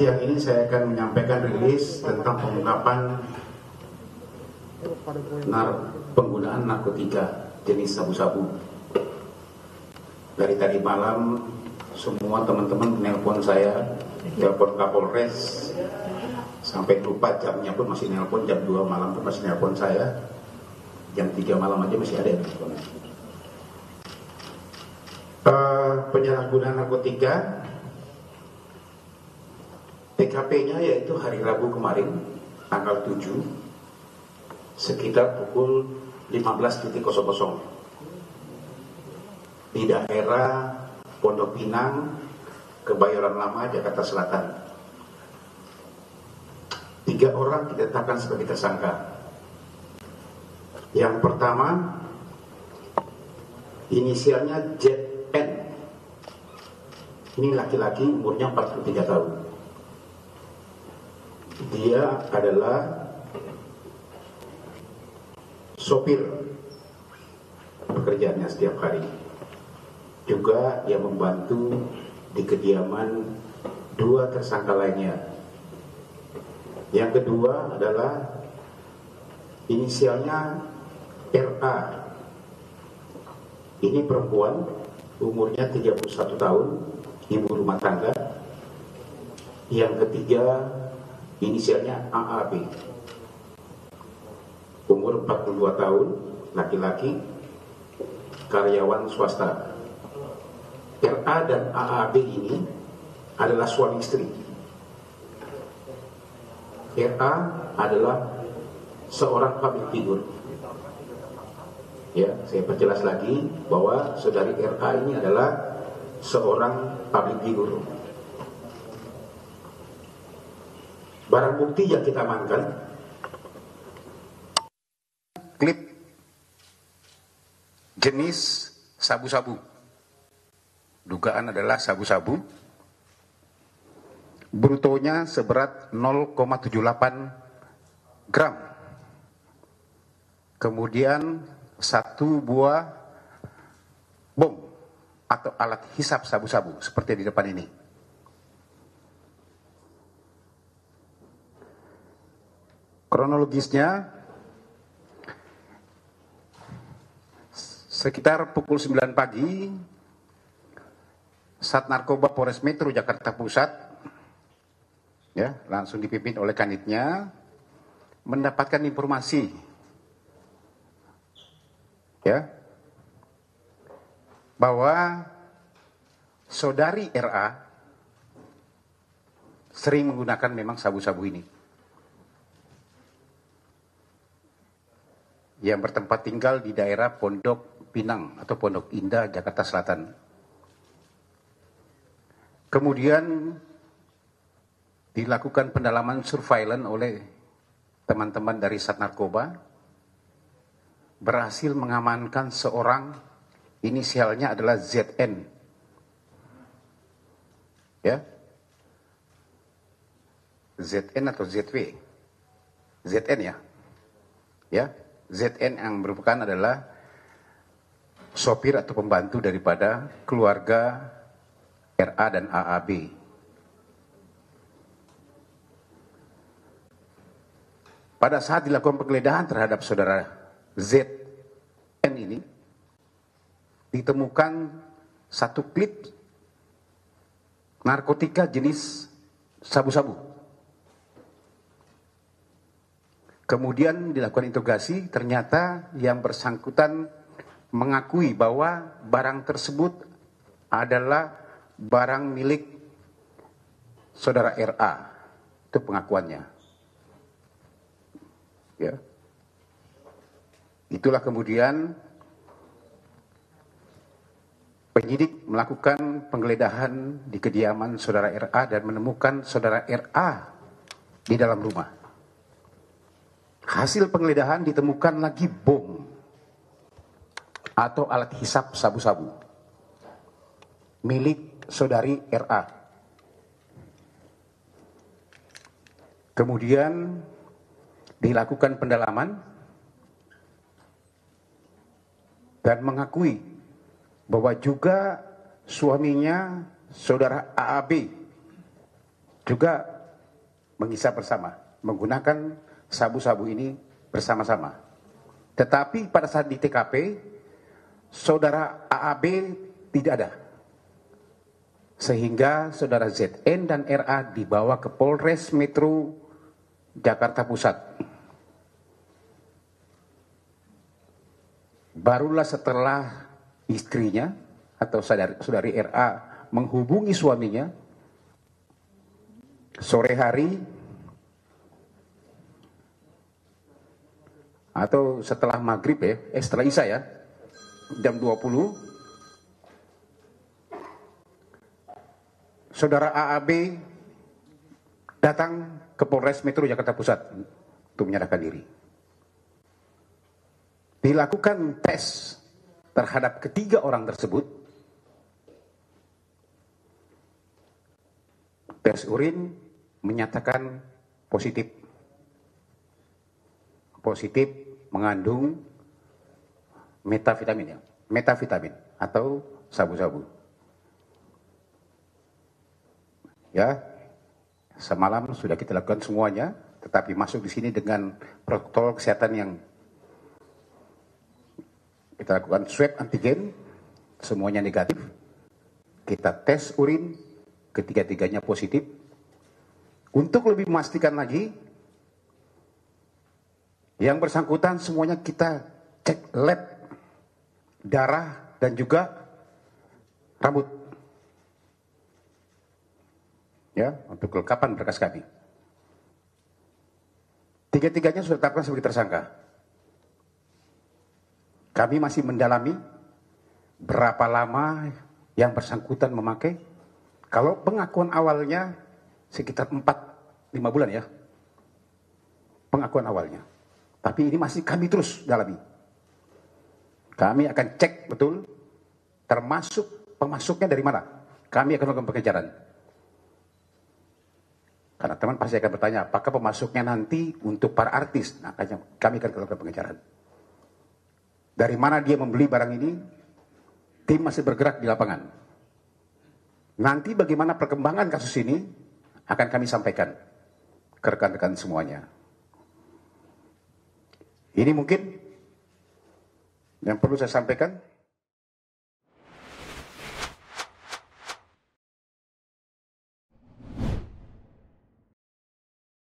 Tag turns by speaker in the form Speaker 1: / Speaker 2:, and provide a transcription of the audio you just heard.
Speaker 1: siang ini saya akan menyampaikan rilis tentang pengungkapan nar penggunaan narkotika jenis sabu-sabu. Dari tadi malam semua teman-teman menelpon saya, telepon Kapolres, sampai lupa jamnya pun masih nelpon, jam 2 malam pun masih nelpon saya, jam 3 malam aja masih ada yang nelpon. Uh, penyalahgunaan narkotika TKP-nya yaitu hari Rabu kemarin tanggal 7 sekitar pukul 15.00 di daerah Pondok Pinang, Kebayoran Lama, Jakarta Selatan. Tiga orang ditetapkan sebagai tersangka. Yang pertama, inisialnya JN. Ini laki-laki umurnya 43 tahun dia adalah sopir pekerjaannya setiap hari. Juga dia membantu di kediaman dua tersangka lainnya. Yang kedua adalah inisialnya RA. Ini perempuan umurnya 31 tahun, ibu rumah tangga. Yang ketiga inisialnya AAB umur 42 tahun laki-laki karyawan swasta. RA dan AAB ini adalah suami istri. RA adalah seorang public figure ya saya perjelas lagi bahwa saudari RA ini adalah seorang public figure Barang bukti yang kita amankan klip jenis sabu-sabu. Dugaan adalah sabu-sabu. Brutonya seberat 0,78 gram. Kemudian satu buah bom atau alat hisap sabu-sabu seperti di depan ini. Kronologisnya sekitar pukul 9 pagi Sat Narkoba Polres Metro Jakarta Pusat ya langsung dipimpin oleh kanitnya mendapatkan informasi ya bahwa saudari RA sering menggunakan memang sabu-sabu ini. Yang bertempat tinggal di daerah Pondok Pinang atau Pondok Indah, Jakarta Selatan. Kemudian dilakukan pendalaman surveillance oleh teman-teman dari Sat Narkoba berhasil mengamankan seorang inisialnya adalah ZN. Ya. ZN atau ZW? ZN ya. Ya, ZN yang merupakan adalah sopir atau pembantu daripada keluarga RA dan AAB. Pada saat dilakukan penggeledahan terhadap saudara ZN ini, ditemukan satu klip narkotika jenis sabu-sabu. Kemudian dilakukan interogasi, ternyata yang bersangkutan mengakui bahwa barang tersebut adalah barang milik saudara RA. Itu pengakuannya. Ya. Itulah kemudian penyidik melakukan penggeledahan di kediaman saudara RA dan menemukan saudara RA di dalam rumah. Hasil penggeledahan ditemukan lagi bom atau alat hisap sabu-sabu milik saudari RA. Kemudian dilakukan pendalaman dan mengakui bahwa juga suaminya saudara AAB juga mengisap bersama, menggunakan sabu-sabu ini bersama-sama. Tetapi pada saat di TKP, saudara AAB tidak ada. Sehingga saudara ZN dan RA dibawa ke Polres Metro Jakarta Pusat. Barulah setelah istrinya atau saudari, saudari RA menghubungi suaminya sore hari atau setelah maghrib ya, eh setelah isya ya, jam 20 Saudara AAB datang ke Polres Metro Jakarta Pusat untuk menyerahkan diri. Dilakukan tes terhadap ketiga orang tersebut. Tes urin menyatakan positif. Positif mengandung metavitamin ya, metavitamin atau sabu-sabu. Ya, semalam sudah kita lakukan semuanya, tetapi masuk di sini dengan protokol kesehatan yang kita lakukan swab antigen, semuanya negatif. Kita tes urin, ketiga-tiganya positif. Untuk lebih memastikan lagi, yang bersangkutan semuanya kita cek lab darah dan juga rambut. Ya, untuk kelengkapan berkas kami. Tiga-tiganya sudah tetapkan sebagai tersangka. Kami masih mendalami berapa lama yang bersangkutan memakai. Kalau pengakuan awalnya sekitar 4-5 bulan ya. Pengakuan awalnya. Tapi ini masih kami terus dalami. Kami akan cek betul termasuk pemasuknya dari mana. Kami akan melakukan pengejaran. Karena teman pasti akan bertanya, apakah pemasuknya nanti untuk para artis? Nah, kami akan melakukan pengejaran. Dari mana dia membeli barang ini? Tim masih bergerak di lapangan. Nanti bagaimana perkembangan kasus ini akan kami sampaikan ke rekan-rekan semuanya. Ini mungkin yang perlu saya sampaikan